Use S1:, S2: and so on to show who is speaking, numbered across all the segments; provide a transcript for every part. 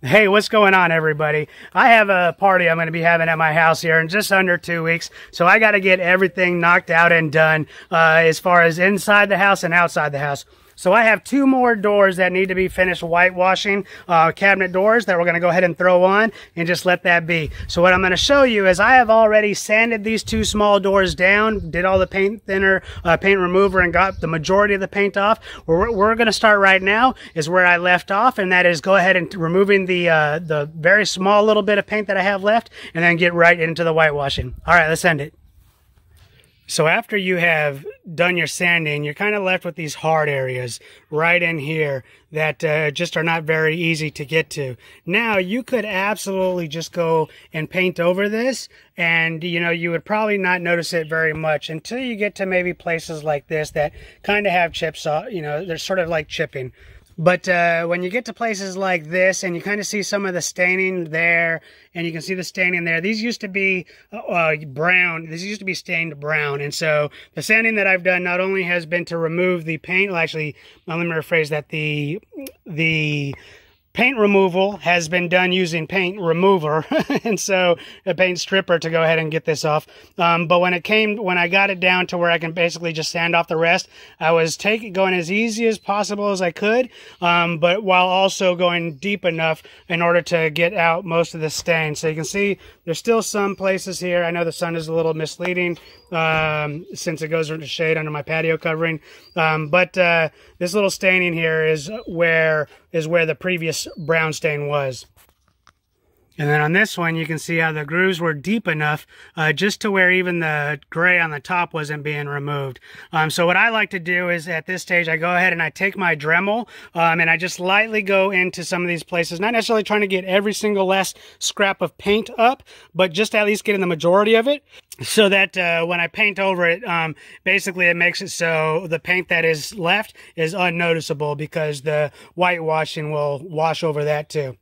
S1: Hey, what's going on, everybody? I have a party I'm going to be having at my house here in just under two weeks, so I got to get everything knocked out and done uh, as far as inside the house and outside the house. So I have two more doors that need to be finished whitewashing, uh, cabinet doors that we're going to go ahead and throw on and just let that be. So what I'm going to show you is I have already sanded these two small doors down, did all the paint thinner, uh, paint remover and got the majority of the paint off. Where we're going to start right now is where I left off and that is go ahead and removing the, uh, the very small little bit of paint that I have left and then get right into the whitewashing. All right, let's end it. So after you have done your sanding, you're kind of left with these hard areas right in here that uh, just are not very easy to get to. Now, you could absolutely just go and paint over this and, you know, you would probably not notice it very much until you get to maybe places like this that kind of have chips, you know, they're sort of like chipping. But uh, when you get to places like this and you kind of see some of the staining there and you can see the staining there, these used to be uh, uh, brown. These used to be stained brown. And so the sanding that I've done not only has been to remove the paint, well, actually, let me rephrase that, the, the paint removal has been done using paint remover and so a paint stripper to go ahead and get this off. Um, but when it came when i got it down to where i can basically just sand off the rest i was taking going as easy as possible as i could um, but while also going deep enough in order to get out most of the stain. So you can see there's still some places here. I know the sun is a little misleading um, since it goes into shade under my patio covering. Um, but uh, this little staining here is where is where the previous brown stain was. And then on this one, you can see how the grooves were deep enough uh, just to where even the gray on the top wasn't being removed. Um, so what I like to do is at this stage, I go ahead and I take my Dremel um, and I just lightly go into some of these places, not necessarily trying to get every single last scrap of paint up, but just at least getting the majority of it so that uh, when I paint over it, um, basically it makes it so the paint that is left is unnoticeable because the whitewashing will wash over that too.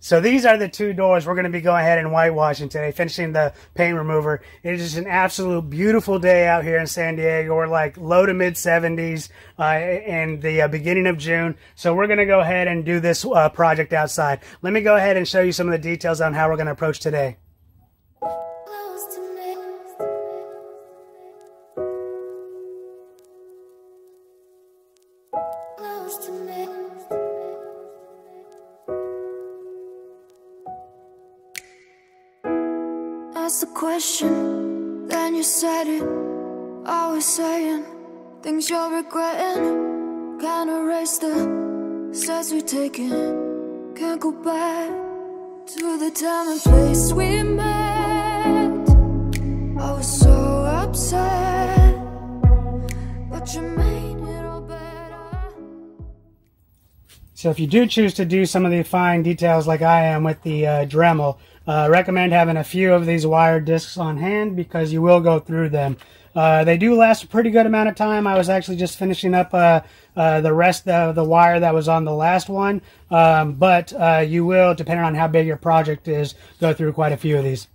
S1: So these are the two doors we're going to be going ahead and whitewashing today, finishing the paint remover. It is just an absolute beautiful day out here in San Diego. We're like low to mid 70s uh, in the uh, beginning of June. So we're going to go ahead and do this uh, project outside. Let me go ahead and show you some of the details on how we're going to approach today.
S2: Question, then you said it. Always saying things you're regretting. Can't erase the steps we've taken. Can't go back to the time and place we met. I was so upset, but you made it all better.
S1: So if you do choose to do some of the fine details like I am with the uh, Dremel, uh, recommend having a few of these wire discs on hand because you will go through them. Uh, they do last a pretty good amount of time. I was actually just finishing up uh, uh the rest of the wire that was on the last one, um, but uh, you will, depending on how big your project is, go through quite a few of these.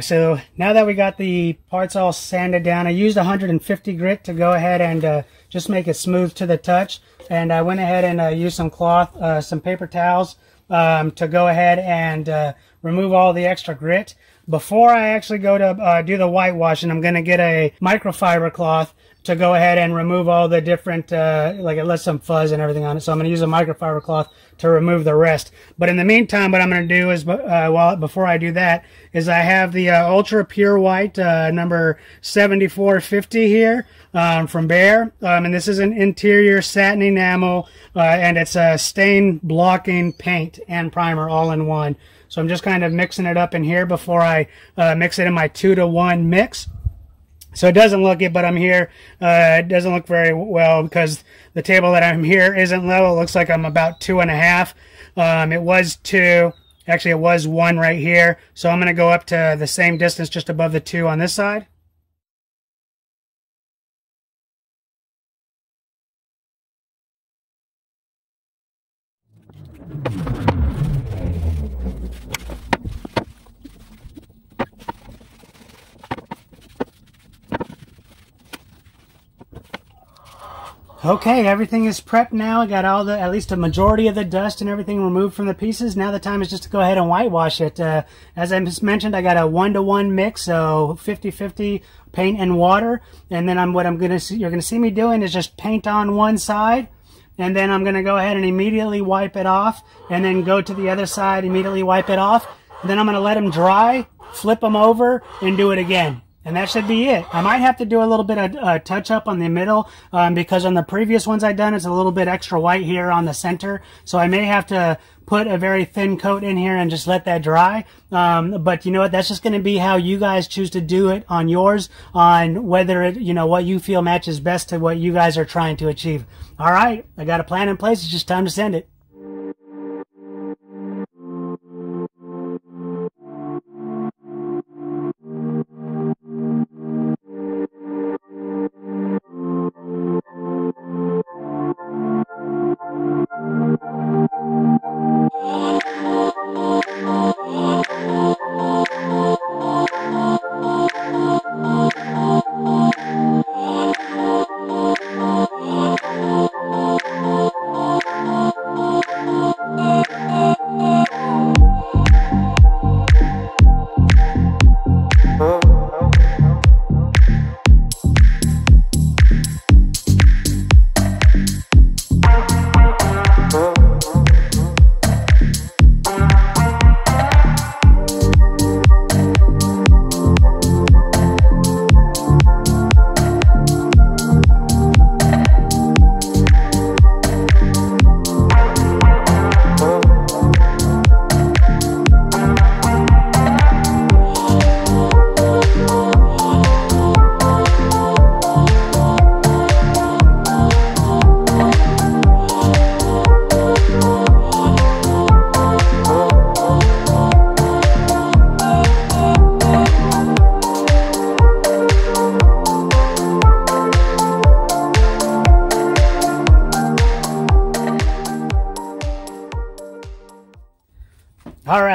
S1: So now that we got the parts all sanded down, I used 150 grit to go ahead and uh, just make it smooth to the touch. And I went ahead and uh, used some cloth, uh, some paper towels um, to go ahead and uh, remove all the extra grit. Before I actually go to uh, do the whitewashing, I'm going to get a microfiber cloth to go ahead and remove all the different, uh, like it lets some fuzz and everything on it. So I'm going to use a microfiber cloth to remove the rest. But in the meantime, what I'm going to do is, uh, while before I do that, is I have the uh, Ultra Pure White uh, number 7450 here um, from Behr. Um, and this is an interior satin enamel, uh, and it's a stain blocking paint and primer all in one. So I'm just kind of mixing it up in here before I uh, mix it in my two to one mix. So it doesn't look it, but I'm here. Uh, it doesn't look very well because the table that I'm here isn't level. It looks like I'm about two and a half. Um, it was two. Actually, it was one right here. So I'm going to go up to the same distance just above the two on this side. Okay, everything is prepped now. I got all the, at least a majority of the dust and everything removed from the pieces. Now the time is just to go ahead and whitewash it. Uh, as I just mentioned, I got a one-to-one -one mix, so 50-50 paint and water. And then I'm, what I'm gonna see, you're gonna see me doing is just paint on one side. And then I'm gonna go ahead and immediately wipe it off. And then go to the other side, immediately wipe it off. And then I'm gonna let them dry, flip them over, and do it again. And that should be it. I might have to do a little bit of uh, touch up on the middle um, because on the previous ones I've done, it's a little bit extra white here on the center. So I may have to put a very thin coat in here and just let that dry. Um, but you know what? That's just going to be how you guys choose to do it on yours, on whether it, you know, what you feel matches best to what you guys are trying to achieve. All right. I got a plan in place. It's just time to send it.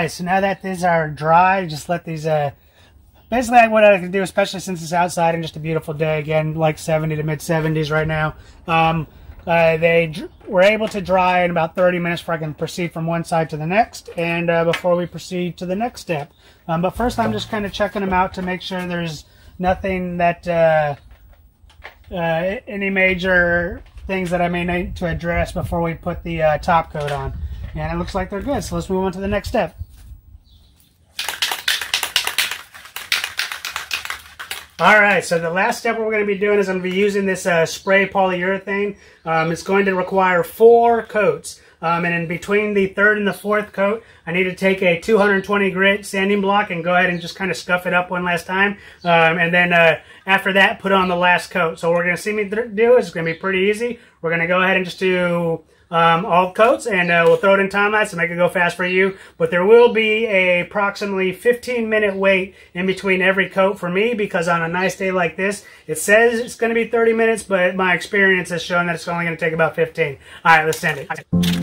S1: Right, so now that these are dry, just let these, uh, basically what I can do, especially since it's outside and just a beautiful day, again, like 70 to mid 70s right now, um, uh, they were able to dry in about 30 minutes before I can proceed from one side to the next, and uh, before we proceed to the next step. Um, but first, I'm just kind of checking them out to make sure there's nothing that, uh, uh any major things that I may need to address before we put the uh, top coat on. And it looks like they're good, so let's move on to the next step. All right, so the last step we're going to be doing is I'm going to be using this uh, spray polyurethane. Um, it's going to require four coats. Um, and in between the third and the fourth coat, I need to take a 220 grit sanding block and go ahead and just kind of scuff it up one last time. Um, and then uh, after that, put on the last coat. So what we're going to see me do is going to be pretty easy. We're going to go ahead and just do um, all coats, and uh, we'll throw it in time to make it go fast for you. But there will be a approximately 15 minute wait in between every coat for me because on a nice day like this, it says it's going to be 30 minutes, but my experience has shown that it's only going to take about 15. All right, let's send it.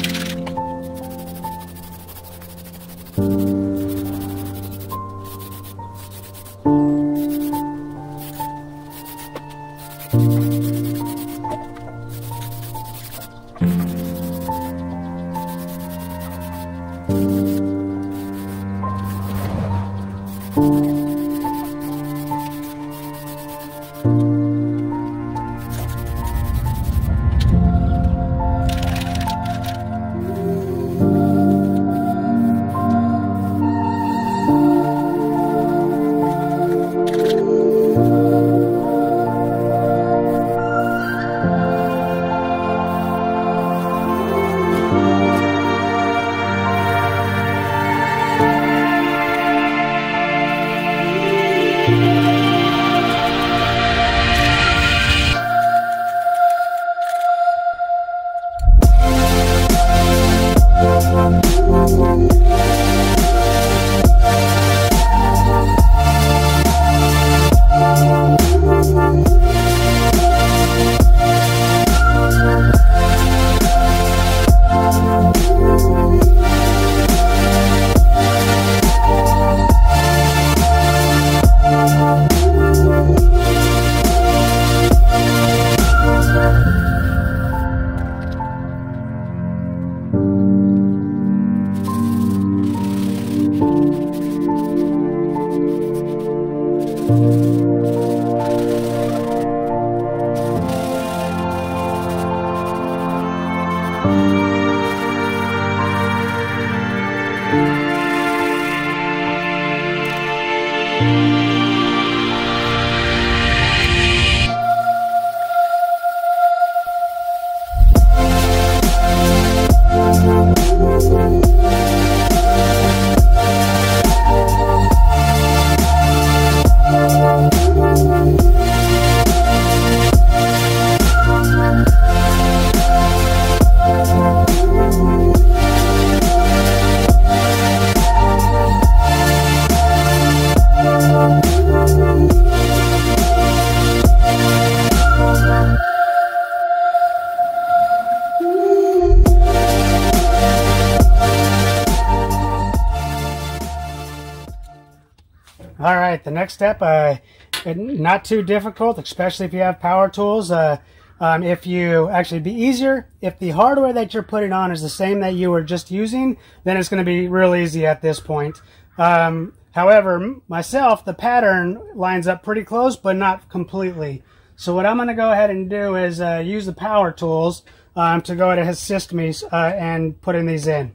S1: Right, the next step, uh, not too difficult, especially if you have power tools. Uh, um, if you actually be easier, if the hardware that you're putting on is the same that you were just using, then it's going to be real easy at this point. Um, however, myself, the pattern lines up pretty close, but not completely. So what I'm going to go ahead and do is uh, use the power tools um, to go ahead and assist me uh, and putting these in.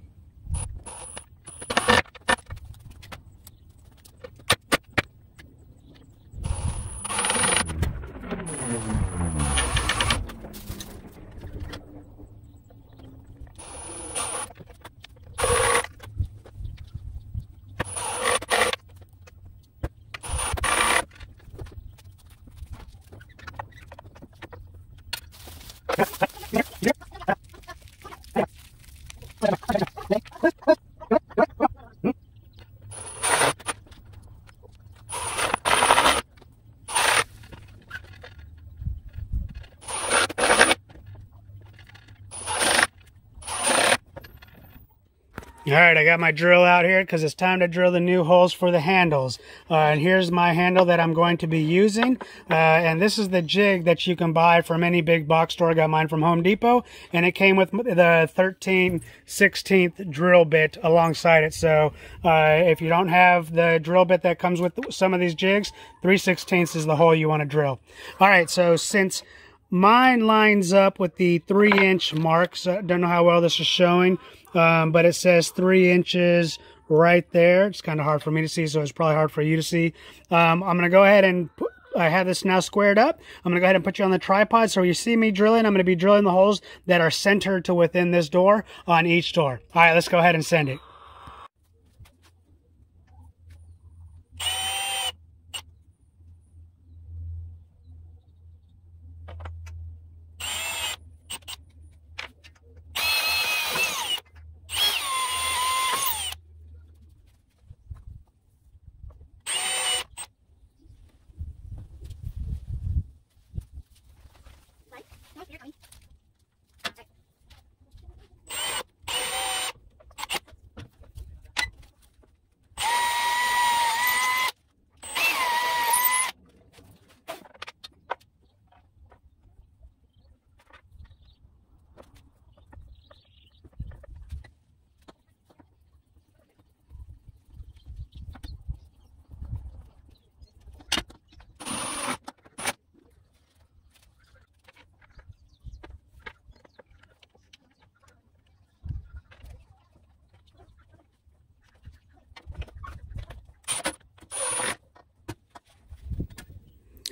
S1: Ha ha ha. All right, I got my drill out here because it's time to drill the new holes for the handles. Uh, and here's my handle that I'm going to be using. Uh, and this is the jig that you can buy from any big box store. I got mine from Home Depot. And it came with the 13 16th drill bit alongside it. So uh, if you don't have the drill bit that comes with some of these jigs, 3 16ths is the hole you want to drill. All right, so since mine lines up with the 3 inch marks, I don't know how well this is showing um, but it says three inches right there. It's kind of hard for me to see, so it's probably hard for you to see. Um, I'm going to go ahead and put, I have this now squared up. I'm going to go ahead and put you on the tripod. So you see me drilling, I'm going to be drilling the holes that are centered to within this door on each door. All right, let's go ahead and send it.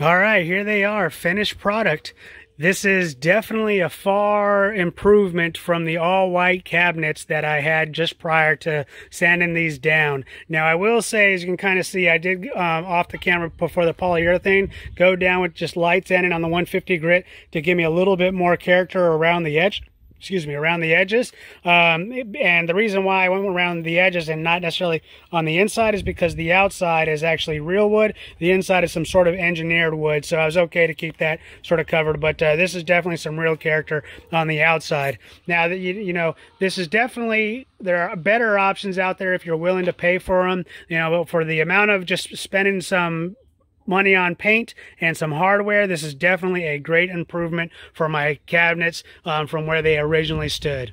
S1: All right, here they are, finished product. This is definitely a far improvement from the all white cabinets that I had just prior to sanding these down. Now, I will say, as you can kind of see, I did um, off the camera before the polyurethane go down with just lights in it on the 150 grit to give me a little bit more character around the edge excuse me, around the edges. Um, and the reason why I went around the edges and not necessarily on the inside is because the outside is actually real wood. The inside is some sort of engineered wood. So I was okay to keep that sort of covered. But uh, this is definitely some real character on the outside. Now, that you, you know, this is definitely, there are better options out there if you're willing to pay for them. You know, for the amount of just spending some money on paint and some hardware, this is definitely a great improvement for my cabinets um, from where they originally stood.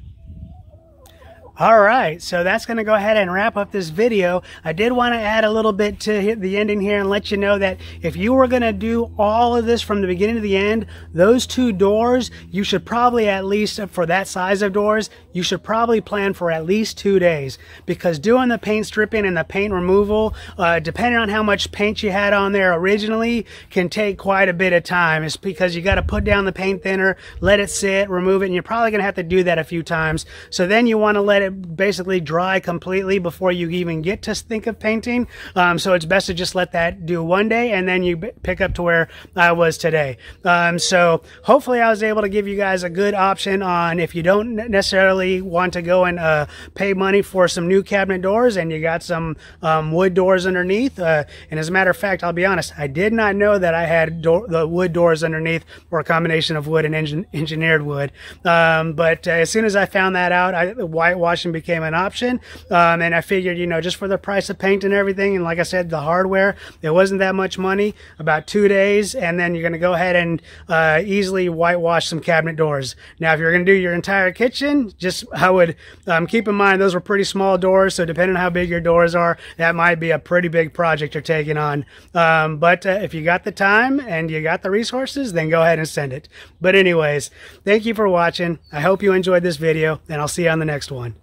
S1: All right, so that's going to go ahead and wrap up this video. I did want to add a little bit to the ending here and let you know that if you were going to do all of this from the beginning to the end, those two doors, you should probably at least, for that size of doors, you should probably plan for at least two days because doing the paint stripping and the paint removal, uh, depending on how much paint you had on there originally, can take quite a bit of time. It's because you got to put down the paint thinner, let it sit, remove it, and you're probably going to have to do that a few times. So then you want to let it basically dry completely before you even get to think of painting. Um, so it's best to just let that do one day and then you pick up to where I was today. Um, so hopefully I was able to give you guys a good option on if you don't necessarily want to go and uh, pay money for some new cabinet doors and you got some um, wood doors underneath. Uh, and as a matter of fact, I'll be honest, I did not know that I had the wood doors underneath or a combination of wood and engin engineered wood. Um, but uh, as soon as I found that out, I whitewash became an option. Um, and I figured, you know, just for the price of paint and everything, and like I said, the hardware, it wasn't that much money, about two days, and then you're going to go ahead and uh, easily whitewash some cabinet doors. Now, if you're going to do your entire kitchen, just I would um, keep in mind those were pretty small doors, so depending on how big your doors are, that might be a pretty big project you're taking on. Um, but uh, if you got the time and you got the resources, then go ahead and send it. But anyways, thank you for watching. I hope you enjoyed this video, and I'll see you on the next one.